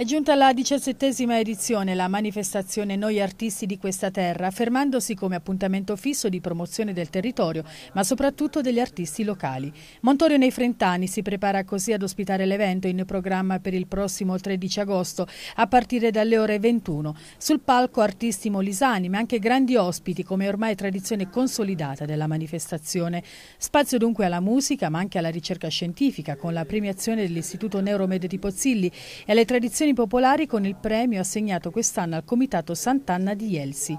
È giunta la diciassettesima edizione, la manifestazione Noi Artisti di questa terra, affermandosi come appuntamento fisso di promozione del territorio, ma soprattutto degli artisti locali. Montorio nei Frentani si prepara così ad ospitare l'evento in programma per il prossimo 13 agosto, a partire dalle ore 21. Sul palco artisti molisani, ma anche grandi ospiti, come ormai tradizione consolidata della manifestazione. Spazio dunque alla musica, ma anche alla ricerca scientifica, con la premiazione dell'Istituto Neuromede di Pozzilli e alle tradizioni popolari con il premio assegnato quest'anno al Comitato Sant'Anna di Ielsi.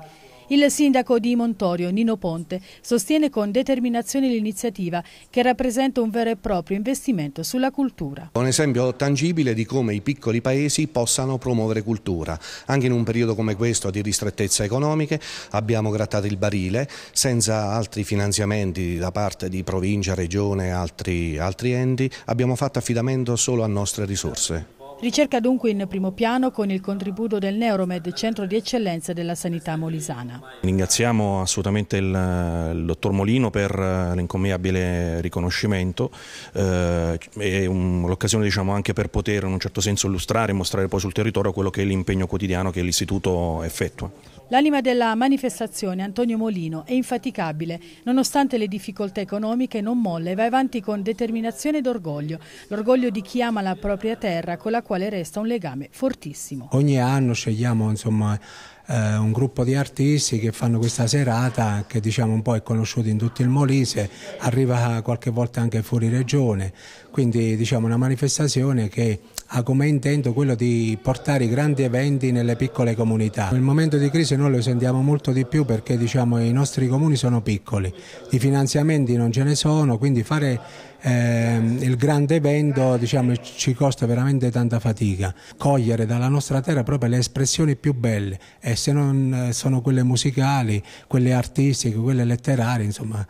Il sindaco di Montorio, Nino Ponte, sostiene con determinazione l'iniziativa che rappresenta un vero e proprio investimento sulla cultura. Un esempio tangibile di come i piccoli paesi possano promuovere cultura. Anche in un periodo come questo di ristrettezza economiche abbiamo grattato il barile senza altri finanziamenti da parte di provincia, regione e altri, altri enti. Abbiamo fatto affidamento solo a nostre risorse. Ricerca dunque in primo piano con il contributo del Neuromed, centro di eccellenza della sanità molisana. Ringraziamo assolutamente il, il dottor Molino per l'incommiabile riconoscimento, eh, è l'occasione diciamo, anche per poter in un certo senso illustrare e mostrare poi sul territorio quello che è l'impegno quotidiano che l'Istituto effettua. L'anima della manifestazione, Antonio Molino, è infaticabile. Nonostante le difficoltà economiche non molla e va avanti con determinazione ed orgoglio. L'orgoglio di chi ama la propria terra con la quale resta un legame fortissimo. Ogni anno scegliamo insomma, eh, un gruppo di artisti che fanno questa serata che diciamo un po' è conosciuta in tutto il Molise, arriva qualche volta anche fuori regione, quindi diciamo una manifestazione che ha come intento quello di portare i grandi eventi nelle piccole comunità. Nel momento di crisi noi lo sentiamo molto di più perché diciamo, i nostri comuni sono piccoli, i finanziamenti non ce ne sono, quindi fare eh, il grande evento diciamo, ci costa veramente tanta fatica. Cogliere dalla nostra terra proprio le espressioni più belle e se non eh, sono quelle musicali, quelle artistiche, quelle letterarie, insomma,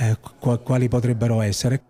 eh, quali potrebbero essere.